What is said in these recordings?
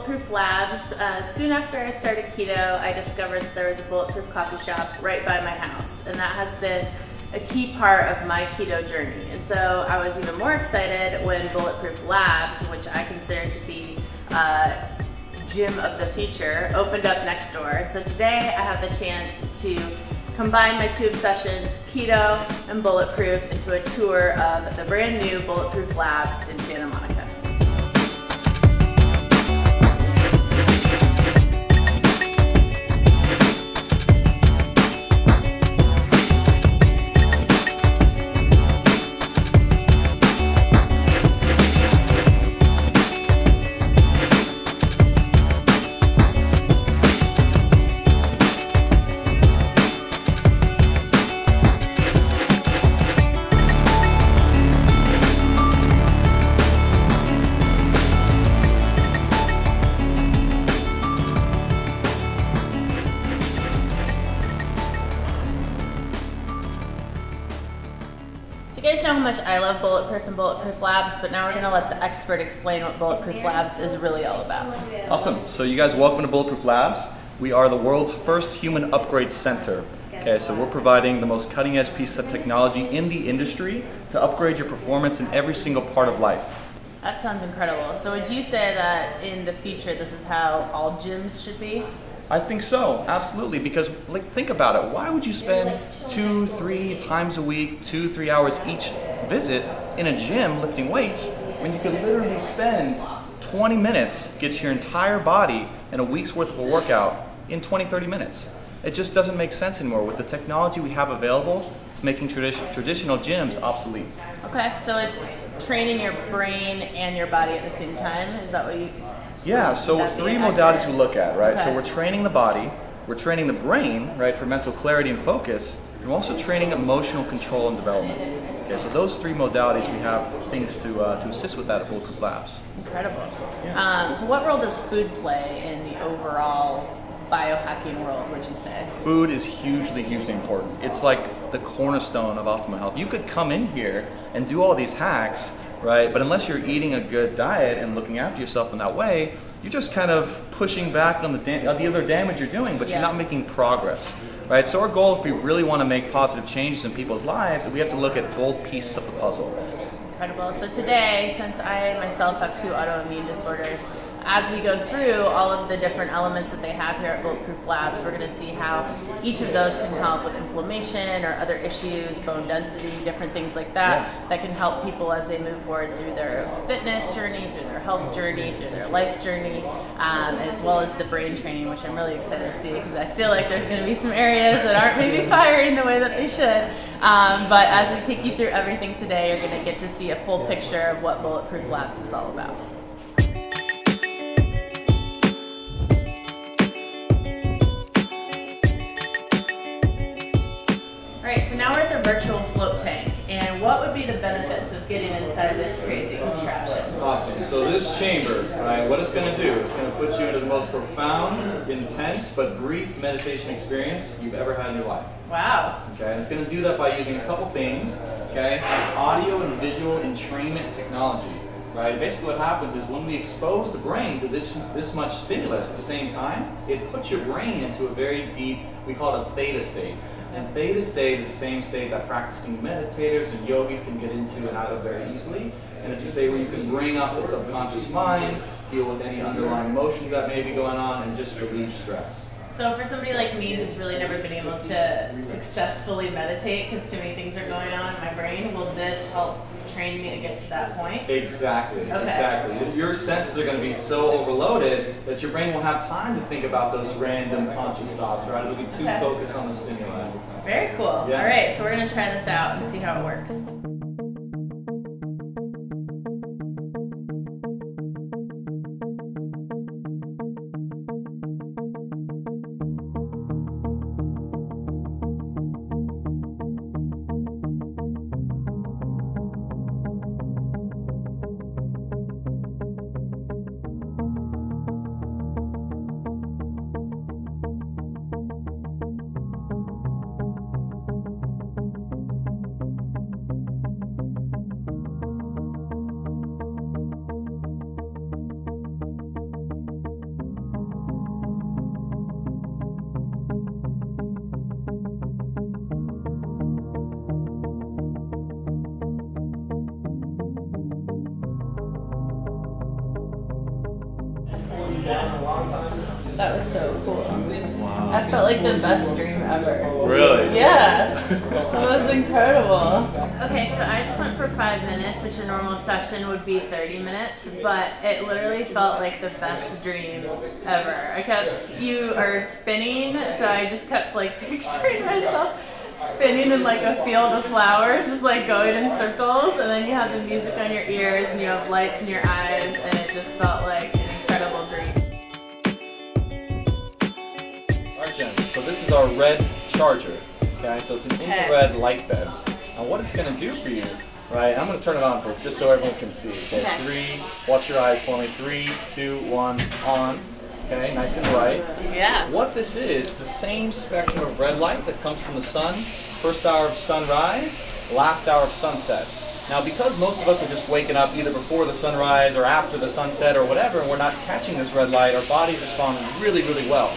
Bulletproof Labs. Uh, soon after I started keto, I discovered that there was a Bulletproof coffee shop right by my house, and that has been a key part of my keto journey. And so I was even more excited when Bulletproof Labs, which I consider to be uh, gym of the future, opened up next door. So today I have the chance to combine my two obsessions, keto and bulletproof, into a tour of the brand new Bulletproof Labs in Santa Monica. Bulletproof and Bulletproof Labs, but now we're gonna let the expert explain what Bulletproof Labs is really all about. Awesome. So you guys welcome to Bulletproof Labs. We are the world's first human upgrade center. Okay, so we're providing the most cutting edge piece of technology in the industry to upgrade your performance in every single part of life. That sounds incredible. So would you say that in the future this is how all gyms should be? I think so, absolutely. Because like, think about it. Why would you spend two, three times a week, two, three hours each visit in a gym lifting weights when you could literally spend 20 minutes, get your entire body in a week's worth of a workout in 20, 30 minutes? It just doesn't make sense anymore. With the technology we have available, it's making tradi- traditional gyms obsolete. Okay, so it's training your brain and your body at the same time. Is that what you? Yeah, so three modalities we look at, right? Okay. So we're training the body, we're training the brain, right, for mental clarity and focus, and we're also training emotional control and development. Okay, so those three modalities, we have things to, uh, to assist with that at Bulletproof Labs. Incredible. Yeah. Um, so what role does food play in the overall biohacking world? Would you say? Food is hugely, hugely important. It's like the cornerstone of optimal health. You could come in here and do all these hacks, right? But unless you're eating a good diet and looking after yourself in that way, you're just kind of pushing back on the, da- on the other damage you're doing, but Yeah. you're not making progress, right? So our goal, if we really want to make positive changes in people's lives, we have to look at both pieces of the puzzle. Incredible. So today, since I myself have two autoimmune disorders, as we go through all of the different elements that they have here at Bulletproof Labs, we're going to see how each of those can help with inflammation or other issues, bone density, different things like that, Yeah. that can help people as they move forward through their fitness journey, through their health journey, through their life journey, um, as well as the brain training, which I'm really excited to see because I feel like there's going to be some areas that aren't maybe firing the way that they should. Um, but as we take you through everything today, you're going to get to see a full picture of what Bulletproof Labs is all about. Would be the benefits of getting inside this crazy contraption? Awesome. So this chamber, right, what it's going to do, it's going to put you into the most profound, intense, but brief meditation experience you've ever had in your life. Wow. Okay, and it's going to do that by using a couple things. Okay, audio and visual entrainment technology. Right. Basically, what happens is when we expose the brain to this this much stimulus at the same time, it puts your brain into a very deep. We call it a theta state. And theta state is the same state that practicing meditators and yogis can get into and out of very easily. And it's a state where you can bring up the subconscious mind, deal with any underlying emotions that may be going on, and just relieve stress. So for somebody like me who's really never been able to successfully meditate because too many things are going on in my brain, will this help train me to get to that point? Exactly, Okay. exactly. Your senses are going to be so overloaded that your brain won't have time to think about those random conscious thoughts, right? It'll be too Okay. focused on the stimuli. Very cool. Yeah. All right, so we're gonna try this out and see how it works. Felt like the best dream ever. Really? Yeah. it was incredible. Okay, so I just went for five minutes, which a normal session would be 30 minutes, but it literally felt like the best dream ever. I kept, you are spinning, so I just kept like picturing myself spinning in like a field of flowers, just like going in circles, and then you have the music on your ears and you have lights in your eyes, and it just felt like is our red charger, okay? So it's an infrared light bed. Now what it's going to do for you, right, I'm going to turn it on for just so everyone can see, okay? okay. Three, watch your eyes for me, three, two, one, on. Okay, nice and bright. Yeah. What this is, it's the same spectrum of red light that comes from the sun, first hour of sunrise, last hour of sunset. Now, because most of us are just waking up either before the sunrise or after the sunset or whatever, and we're not catching this red light, our bodies respond really, really well.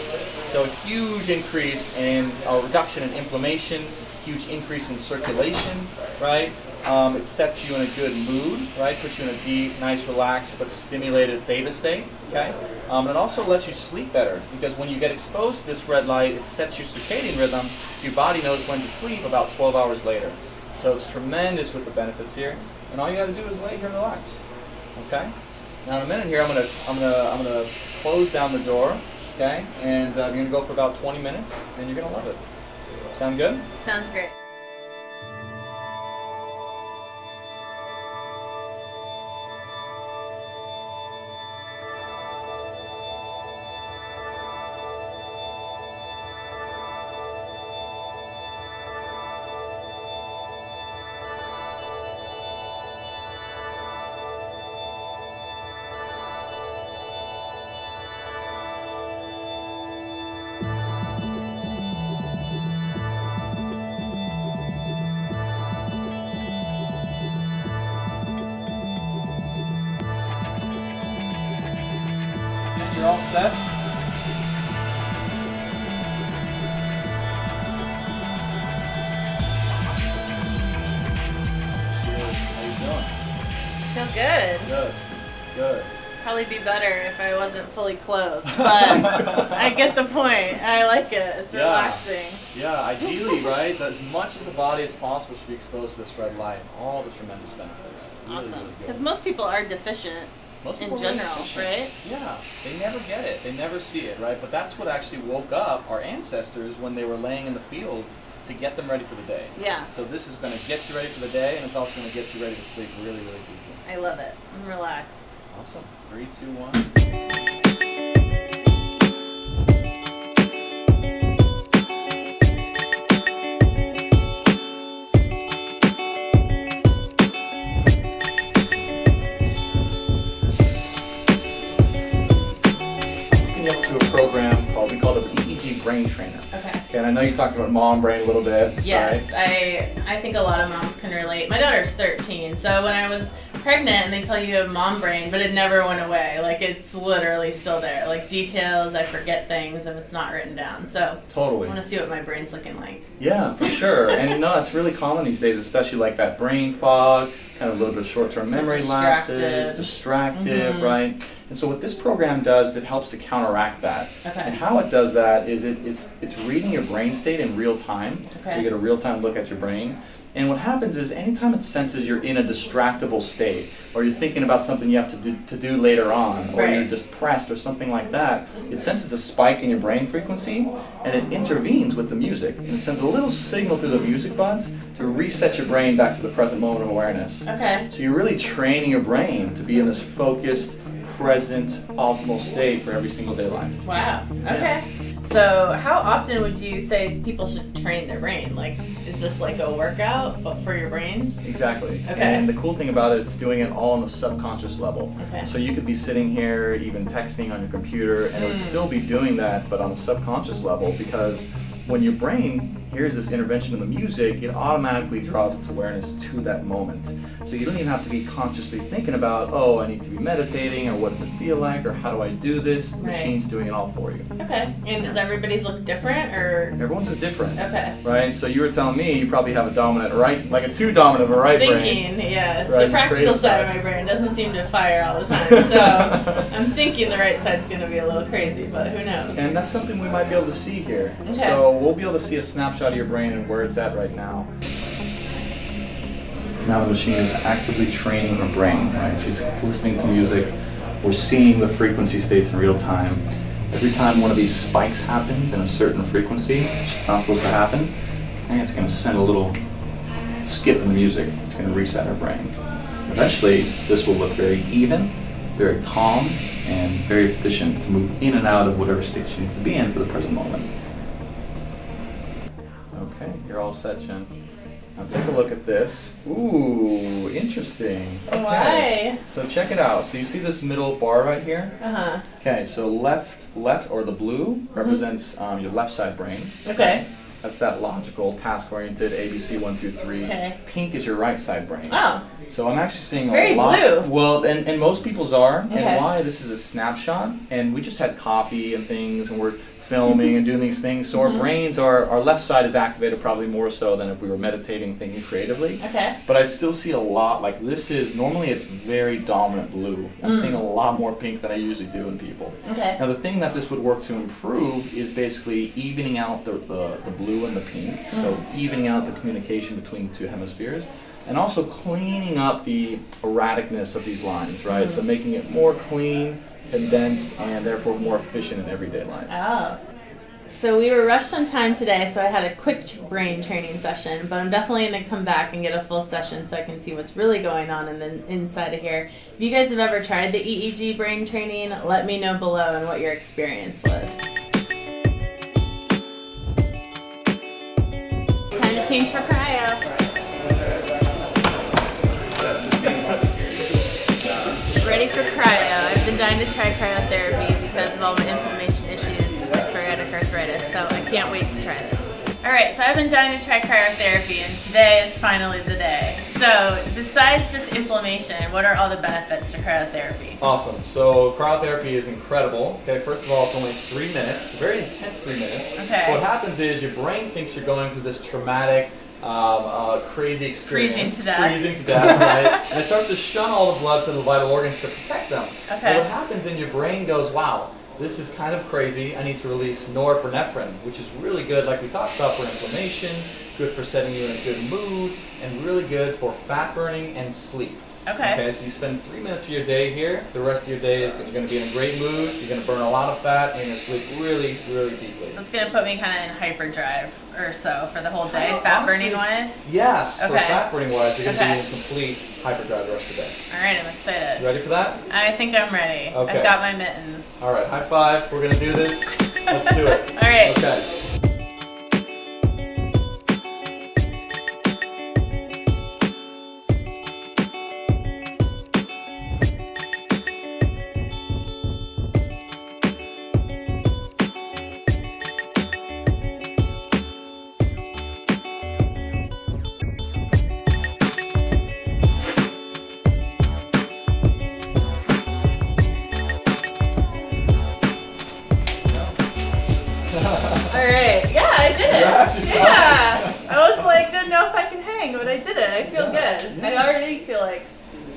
So a huge increase in a reduction in inflammation, huge increase in circulation, right? Um, it sets you in a good mood, right? Puts you in a deep, nice, relaxed, but stimulated theta state, okay? Um, and it also lets you sleep better because when you get exposed to this red light, it sets your circadian rhythm so your body knows when to sleep about 12 hours later. So it's tremendous with the benefits here. And all you got to do is lay here and relax, okay? Now in a minute here, I'm gonna, I'm gonna, I'm gonna close down the door, okay? And uh, you're gonna go for about 20 minutes, and you're gonna love it. Sound good? Sounds great. You're all set? Feel good. Good. Good. Probably be better if I wasn't fully clothed, but I get the point. I like it. It's yeah. relaxing. Yeah, ideally, right? As much as the body as possible should be exposed to this red light. All the tremendous benefits. Really, awesome. Because really most people are deficient most in general, right? Yeah, they never get it. They never see it, right? But that's what actually woke up our ancestors when they were laying in the fields to get them ready for the day. Yeah. So this is going to get you ready for the day, and it's also going to get you ready to sleep really, really deeply. I love it. I'm relaxed. Awesome. Three, two, one. Know you talked about mom brain a little bit. Yes, right? I I think a lot of moms can relate. My daughter's 13, so when I was pregnant and they tell you have mom brain, but it never went away. Like it's literally still there. Like details, I forget things if it's not written down. So totally. I want to see what my brain's looking like. Yeah, for sure. and know, it's really common these days, especially like that brain fog, kind of a little bit of short-term so memory lapses, distractive, mm-hmm. right? And so what this program does, it helps to counteract that. Okay. And how it does that is it, it's, it's reading your brain state in real time. Okay. You get a real-time look at your brain. And what happens is anytime it senses you're in a distractible state, or you're thinking about something you have to do, to do later on, or right. you're depressed or something like that, it senses a spike in your brain frequency, and it intervenes with the music. And it sends a little signal to the music buds to reset your brain back to the present moment of awareness. Okay. So you're really training your brain to be in this focused, present, optimal state for every single day life. Wow. Okay. So, how often would you say people should train their brain? Like, this like a workout, but for your brain? Exactly. Okay. And the cool thing about it, it's doing it all on the subconscious level. Okay. So you could be sitting here, even texting on your computer, and mm. it would hmm. still be doing that, but on the subconscious level because when your brain hears this intervention in the music, it automatically draws its awareness to that moment. So you don't even have to be consciously thinking about, oh, I need to be meditating, or what does it feel like, or how do I do this? The Right. machine's doing it all for you. Okay. And does everybody's look different or? Everyone's is different. Okay. Right, so you were telling me you probably have a dominant right, like a two dominant of a right brain. Thinking, yes. Right, the practical side of my brain doesn't seem to fire all the time. So I'm thinking the right side's going to be a little crazy, but who knows? And that's something we might be able to see here. Okay. So we'll be able to see a snapshot of your brain and where it's at right now. Now the machine is actively training her brain, right? She's listening to music. We're seeing the frequency states in real time. Every time one of these spikes happens in a certain frequency, it's not supposed to happen, and it's going to send a little skip in the music. It's going to reset her brain. Eventually, this will look very even, very calm, and very efficient to move in and out of whatever state she needs to be in for the present moment. You're all set, Jen. Now take a look at this. Ooh, interesting. Okay. Why? So check it out. So you see this middle bar right here? Uh huh. Okay, so left, left, or the blue represents um, your left side brain. Mm-hmm. Okay. That's that logical, task-oriented ABC one two three. Okay. Pink is your right side brain. Oh. So I'm actually seeing very a lot. blue. Well, and, and most people's are. Okay. And why? This is a snapshot, and we just had coffee and things, and we're filming and doing these things. So Mhm. our brains are our left side is activated probably more so than if we were meditating, thinking creatively. Okay. But I still see a lot. Like this is normally it's very dominant blue. I'm Mm. seeing a lot more pink than I usually do in people. Okay. Now the thing that this would work to improve is basically evening out the, the, the blue and the pink. So evening out the communication between two hemispheres. And also cleaning up the erraticness of these lines, right? So mm-hmm. making it more clean, condensed, and therefore more efficient in everyday life. Oh. So we were rushed on time today, so I had a quick brain training session, but I'm definitely going to come back and get a full session so I can see what's really going on in the inside of here. If you guys have ever tried the EEG brain training, let me know below and what your experience was. Time to change for cryo. Ready for cryo. I've been dying to try cryotherapy because of all my inflammation issues and my psoriatic arthritis, so I can't wait to try this. Alright, so I've been dying to try cryotherapy and today is finally the day. So, besides just inflammation, what are all the benefits to cryotherapy? Awesome. So cryotherapy is incredible. Okay, first of all, it's only three minutes, very intense three minutes. Okay. What happens is your brain thinks you're going through this traumatic, um, uh, crazy experience. Freezing to death. Freezing to death, right? and it starts to shun all the blood to the vital organs to protect them. Okay. But what happens in your brain goes, wow, this is kind of crazy. I need to release norepinephrine, which is really good, like we talked about, for inflammation, good for setting you in a good mood, and really good for fat burning and sleep. Okay. Okay, so you spend three minutes of your day here. The rest of your day is you're going to be in a great mood. You're going to burn a lot of fat, and you're going to sleep really, really deeply. So it's gonna put me kind of in hyperdrive or so for the whole day, fat honestly, burning wise. Yes, okay. for fat burning wise, you're going to Okay. be in complete hyperdrive the rest of the day. Alright, I'm You excited. ready for that? I think I'm ready. Okay. I've got my mittens. All right, high five. We're going to do this. Let's do it. All right. Okay.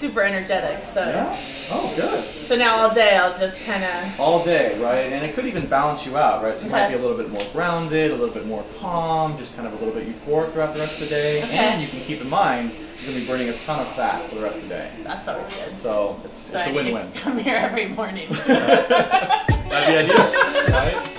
Super energetic. So Yeah. Oh, good. so now all day I'll just kind of All day, right? And it could even balance you out, right? So you might be a little bit more grounded, a little bit more calm, just kind of a little bit euphoric throughout the rest of the day. Okay. And you can keep in mind you're going to be burning a ton of fat for the rest of the day. that's always good. So it's, So it's I a win-win. come here every morning. That'd be ideal, right?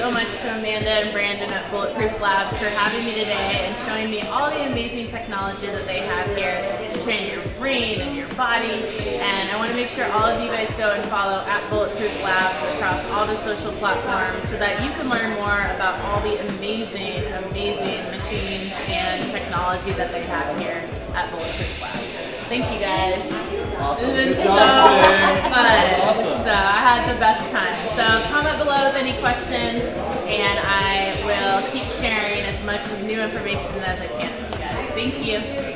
So much to Amanda and Brandon at Bulletproof Labs for having me today and showing me all the amazing technology that they have here to train your brain and your body. And I want to make sure all of you guys go and follow at Bulletproof Labs across all the social platforms so that you can learn more about all the amazing, amazing machines and technology that they have here at Bulletproof Labs. Thank you guys. Awesome. It's been Good so job fun. Awesome. So I had the best time. So comment below with any questions, and I will keep sharing as much new information as I can with you guys. Thank you.